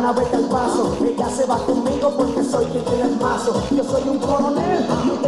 la vuelta paso. Ella se va conmigo porque soy quien tiene el mazo. Yo soy un coronel.